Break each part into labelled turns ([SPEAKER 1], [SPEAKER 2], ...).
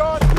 [SPEAKER 1] Sean.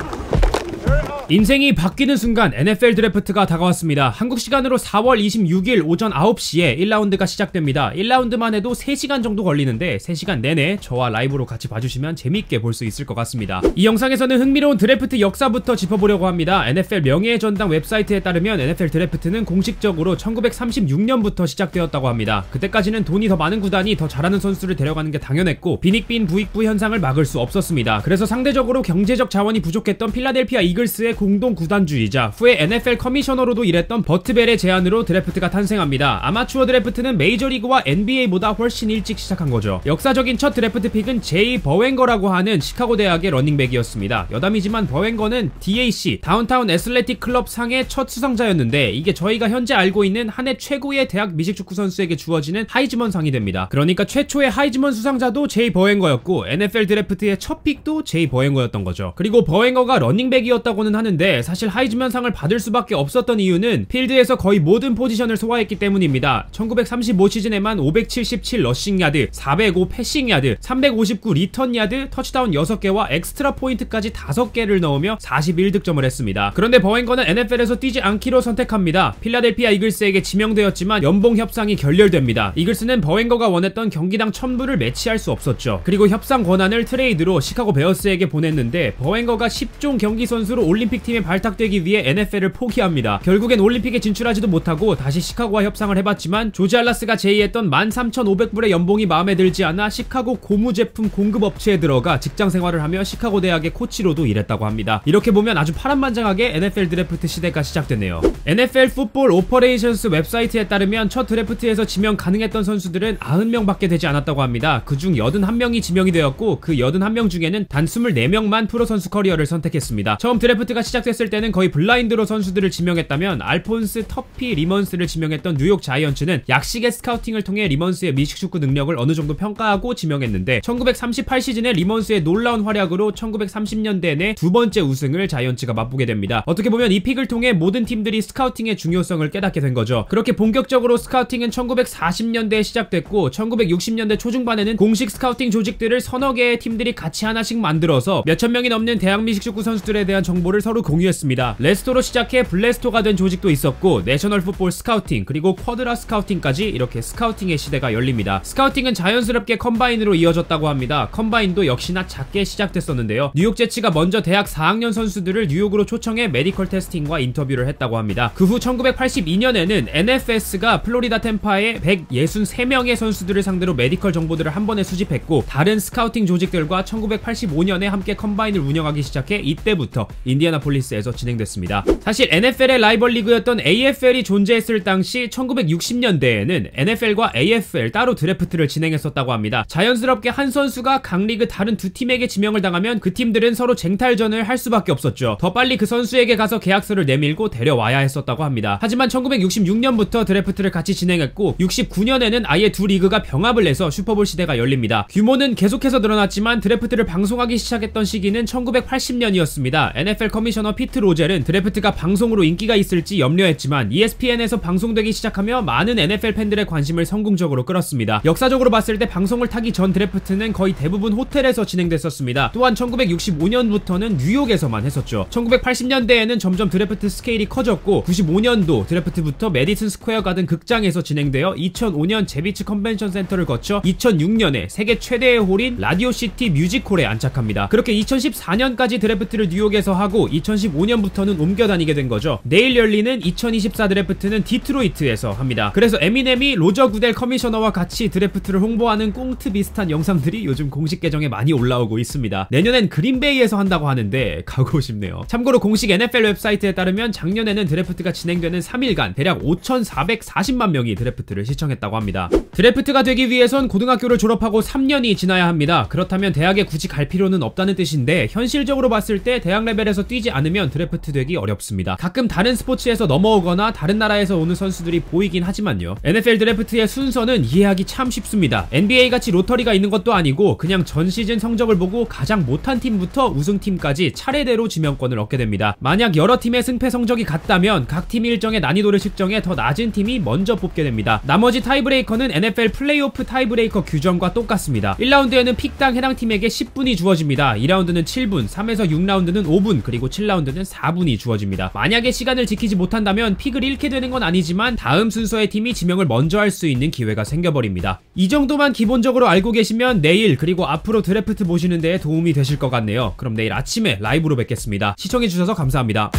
[SPEAKER 1] 인생이 바뀌는 순간 NFL 드래프트가 다가왔습니다. 한국 시간으로 4월 26일 오전 9시에 1라운드가 시작됩니다. 1라운드만 해도 3시간 정도 걸리는데 3시간 내내 저와 라이브로 같이 봐주시면 재밌게 볼 수 있을 것 같습니다. 이 영상에서는 흥미로운 드래프트 역사부터 짚어보려고 합니다. NFL 명예의 전당 웹사이트에 따르면 NFL 드래프트는 공식적으로 1936년부터 시작되었다고 합니다. 그때까지는 돈이 더 많은 구단이 더 잘하는 선수를 데려가는 게 당연했고 빈익빈 부익부 현상을 막을 수 없었습니다. 그래서 상대적으로 경제적 자원이 부족했던 필라델피아 이글스의 공동 구단주이자 후에 NFL 커미셔너로도 일했던 버트벨의 제안으로 드래프트가 탄생합니다. 아마추어 드래프트는 메이저리그와 NBA보다 훨씬 일찍 시작한 거죠. 역사적인 첫 드래프트 pick은 제이 버웬거라고 하는 시카고 대학의 러닝백이었습니다. 여담이지만 버웬거는 DAC 다운타운 애슬레틱 클럽 상의 첫 수상자였는데 이게 저희가 현재 알고 있는 한 해 최고의 대학 미식축구 선수에게 주어지는 하이즈먼 상이 됩니다. 그러니까 최초의 하이즈먼 수상자도 제이 버웬거였고 NFL 드래프트의 첫 pick도 제이 버웬거였던 거죠. 그리고 버웬거가 러닝백이었다고는 하는 하는데 사실 하이즈먼상을 받을 수밖에 없었던 이유는 필드에서 거의 모든 포지션을 소화했기 때문입니다. 1935 시즌에만 577 rushing yard, 405 passing yard, 359 return yard, 터치다운 6개와 extra point까지 5개를 넣으며 41득점을 했습니다. 그런데 버웬거는 NFL에서 뛰지 않기로 선택합니다. 필라델피아 이글스에게 지명되었지만 연봉 협상이 결렬됩니다. 이글스는 버웬거가 원했던 경기당 1000불을 match할 수 없었죠. 그리고 협상 권한을 트레이드로 시카고 베어스에게 보냈는데 버웬거가 10종 경기 선수로 올림픽 올림픽 팀에 발탁되기 위해 NFL을 포기합니다. 결국엔 올림픽에 진출하지도 못하고 다시 시카고와 협상을 해봤지만 조지 할라스가 제의했던 13,500불의 연봉이 마음에 들지 않아 시카고 고무 제품 공급 업체에 들어가 직장 생활을 하며 시카고 대학의 코치로도 일했다고 합니다. 이렇게 보면 아주 파란만장하게 NFL 드래프트 시대가 시작되네요. NFL 풋볼 오퍼레이션스 웹사이트에 따르면 첫 드래프트에서 지명 가능했던 선수들은 90명밖에 되지 않았다고 합니다. 그중 81명이 지명이 되었고 그 81명 중에는 단 24명만 프로 선수 커리어를 선택했습니다. 처음 드래프트가 시작됐을 때는 거의 블라인드로 선수들을 지명했다면 알폰스 터피 리먼스를 지명했던 뉴욕 자이언츠는 약식의 scouting을 통해 리먼스의 미식축구 능력을 어느 정도 평가하고 지명했는데 1938 시즌에 리먼스의 놀라운 활약으로 1930년대 내 두 번째 우승을 자이언츠가 맛보게 됩니다. 어떻게 보면 이 pick을 통해 모든 팀들이 scouting의 중요성을 깨닫게 된 거죠. 그렇게 본격적으로 scouting은 1940년대에 시작됐고 1960년대 초중반에는 공식 scouting 조직들을 서너 개의 팀들이 같이 하나씩 만들어서 몇천 명이 넘는 대학 미식축구 선수들에 대한 정보를 서로 공유했습니다. 레스토로 시작해 블레스토가 된 조직도 있었고 내셔널 풋볼 스카우팅 그리고 쿼드라 스카우팅까지 이렇게 scouting의 시대가 열립니다. scouting은 자연스럽게 combine으로 이어졌다고 합니다. combine도 역시나 작게 시작됐었는데요. 뉴욕 제츠가 먼저 대학 4학년 선수들을 뉴욕으로 초청해 medical testing과 인터뷰를 했다고 합니다. 그 후 1982년에는 NFS가 플로리다 탬파에 163명의 선수들을 상대로 medical 정보들을 한 번에 수집했고 다른 scouting 조직들과 1985년에 함께 combine을 운영하기 시작해 이때부터 인디아나폴 인디아나폴리스에서 진행됐습니다. 사실 NFL의 라이벌 리그였던 AFL이 존재했을 당시 1960년대에는 NFL과 AFL 따로 드래프트를 진행했었다고 합니다. 자연스럽게 한 선수가 각 리그 다른 두 팀에게 지명을 당하면 그 팀들은 서로 쟁탈전을 할 수밖에 없었죠. 더 빨리 그 선수에게 가서 계약서를 내밀고 데려와야 했었다고 합니다. 하지만 1966년부터 드래프트를 같이 진행했고 69년에는 아예 두 리그가 병합을 해서 슈퍼볼 시대가 열립니다. 규모는 계속해서 늘어났지만 드래프트를 방송하기 시작했던 시기는 1980년이었습니다. NFL 커미셔너 피트 로젤은 드래프트가 방송으로 인기가 있을지 염려했지만 ESPN에서 방송되기 시작하며 많은 NFL 팬들의 관심을 성공적으로 끌었습니다. 역사적으로 봤을 때 방송을 타기 전 드래프트는 거의 대부분 호텔에서 진행됐었습니다. 또한 1965년부터는 뉴욕에서만 했었죠. 1980년대에는 점점 드래프트 스케일이 커졌고 95년도 드래프트부터 메디슨 스퀘어 가든 극장에서 진행되어 2005년 제비츠 컨벤션 센터를 거쳐 2006년에 세계 최대의 홀인 라디오 시티 뮤직홀에 안착합니다. 그렇게 2014년까지 드래프트를 뉴욕에서 하고 2015년부터는 옮겨 다니게 된 거죠. 내일 열리는 2024 드래프트는 디트로이트에서 합니다. 그래서 에미넴이 로저 구델 커미셔너와 같이 드래프트를 홍보하는 꽁트 비슷한 영상들이 요즘 공식 계정에 많이 올라오고 있습니다. 내년엔 그린베이에서 한다고 하는데 가고 싶네요. 참고로 공식 NFL 웹사이트에 따르면 작년에는 드래프트가 진행되는 3일간 대략 5,440만 명이 드래프트를 시청했다고 합니다. 드래프트가 되기 위해선 고등학교를 졸업하고 3년이 지나야 합니다. 그렇다면 대학에 굳이 갈 필요는 없다는 뜻인데 현실적으로 봤을 때 대학 레벨에서 NFL에서 뛰지 않으면 드래프트 되기 어렵습니다. 가끔 다른 스포츠에서 넘어오거나 다른 나라에서 오는 선수들이 보이긴 하지만요. NFL 드래프트의 순서는 이해하기 참 쉽습니다. NBA 같이 lottery가 있는 것도 아니고 그냥 전 시즌 성적을 보고 가장 못한 팀부터 우승팀까지 차례대로 지명권을 얻게 됩니다. 만약 여러 팀의 승패 성적이 같다면 각팀 일정의 난이도를 측정해 더 낮은 팀이 먼저 뽑게 됩니다. 나머지 tiebreaker는 NFL 플레이오프 tiebreaker 규정과 똑같습니다. 1라운드에는 pick당 해당 팀에게 10분이 주어집니다. 2라운드는 7분, 3에서 6라운드는 5분, 그리고 7라운드는 4분이 주어집니다. 만약에 시간을 지키지 못한다면 pick을 잃게 되는 건 아니지만 다음 순서의 팀이 지명을 먼저 할 수 있는 기회가 생겨버립니다. 이 정도만 기본적으로 알고 계시면 내일 그리고 앞으로 드래프트 보시는 데에 도움이 되실 것 같네요. 그럼 내일 아침에 라이브로 뵙겠습니다. 시청해주셔서 감사합니다.